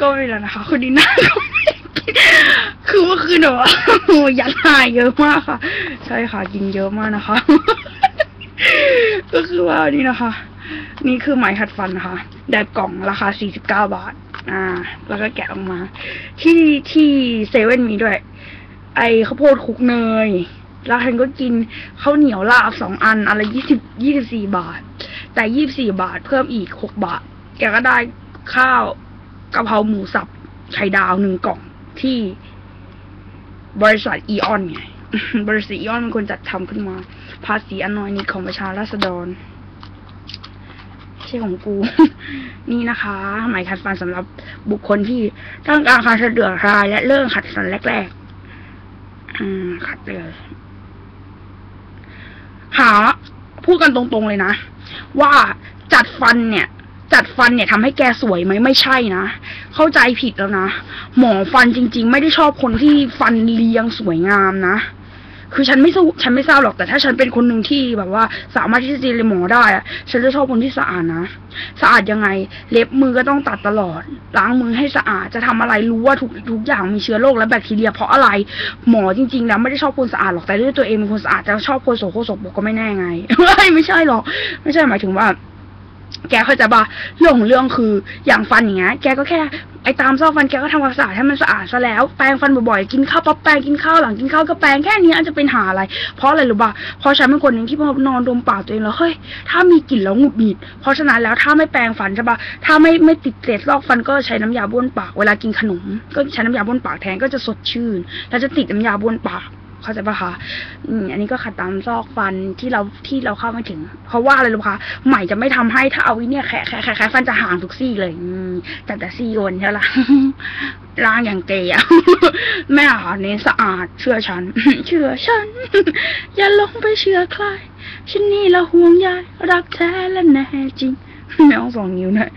ก็ไม่แล้วนะคะคุณดีน่าคือเมื่อคืนแบบว่าโอ้ยัดหายเยอะมากค่ะ ใช่ค่ะกินเยอะมากนะคะ ก็คือว่านี่นะคะ นี่คือไหมขัดฟันนะคะแบบกล่องราคา49บเก้าบาท อ่า แล้วก็แกะออกมา ที่ที่เซเว่นมีด้วย ไอข้าวโพดคลุกเนยแล้วฉันก็กินข้าวเหนียวลาบสองอันอะไรยี่สิบยี่สิบสี่บาท แต่ยี่สี่บาทเพิ่มอีกหกบาท แกก็ได้ ข้าวกะเพราหมูสับไข่ดาวหนึ่งกล่องที่บริษัทอีออนไง บริษัทอีออนเป็นคนจัดทำขึ้นมา ภาษีอนอยนิดของประชาราษฎรใช่ของกู นี่นะคะหมายขัดฟันสำหรับบุคคลที่ต้องการความสะดวกสบายและเรื่องขัดฟันแรกๆอืมขัดเลยหาพูดกันตรงๆเลยนะ ว่าจัดฟันเนี่ย จัดฟันเนี่ยทำให้แกสวยไหมไม่ใช่นะ เข้าใจผิดแล้วนะ หมอฟันจริง ๆ ไม่ได้ชอบคนที่ฟันเรียงสวยงามนะ คือฉันไม่สู้ฉันไม่ทราบหรอกแต่ถ้าฉันเป็นคนหนึ่งที่แบบว่า สามารถที่จะเรียนหมอได้อะฉันจะชอบคนที่สะอาดนะสะอาดยังไง เล็บมือก็ต้องตัดตลอด ล้างมือให้สะอาดจะทำอะไรรู้ว่าทุกทุกอย่างมีเชื้อโรคและแบคทีเรีย เพราะอะไรหมอจริงๆแล้วไม่ได้ชอบคนสะอาดหรอกแต่ด้วยตัวเองเป็นคนสะอาดจะชอบคนโสโครกสกก็ไม่แน่ไงไม่ไม่ใช่หรอกไม่ใช่หมายถึงว่า แกเข้าใจปะเรื่องของเรื่องคืออย่างฟันอย่างเงี้ยแกก็แค่ไอ้ตามซอกฟันแกก็ทำความสะอาดให้มันสะอาดซะแล้ว แปรงฟันบ่อยๆ กินข้าวปั๊บแปรงกินข้าวหลังกินข้าวก็แปรงแค่นี้อาจจะเป็นหาอะไร เพราะอะไรรู้ปะเพราะฉันเป็นคนหนึ่งที่พอนอนดมปากตัวเองแล้วเฮ้ยถ้ามีกลิ่นแล้วหงุดหงิด เพราะฉะนั้นแล้วถ้าไม่แปรงฟันใช่ปะถ้าไม่ไม่ติดเศษซอกฟันก็ใช้น้ำยาบ้วนปาก เวลากินขนม ก็ใช้น้ำยาบ้วนปากแทนก็จะสดชื่น แล้วจะติดน้ำยาบ้วนปาก เข้าใจปะคะอืมอันนี้ก็ขัดตามซอกฟันที่เราที่เราเข้าไม่ถึง เพราะว่าอะไรรู้ปะคะใหม่จะไม่ทำให้ถ้าเอาไอ้เนี่ยแคะแคะแคะแคะฟันจะห่างทุกซี่เลย อืมแต่แต่ซี่โยนใช่ละล้างอย่างเกยอะแม่อาเน้นสะอาดเชื่อฉัน เชื่อฉัน อย่าลงไปเชื่อใครฉันนี่ละห่วงใยรักแท้และแน่จริงไม่ต้องสองนิ้วหน่อย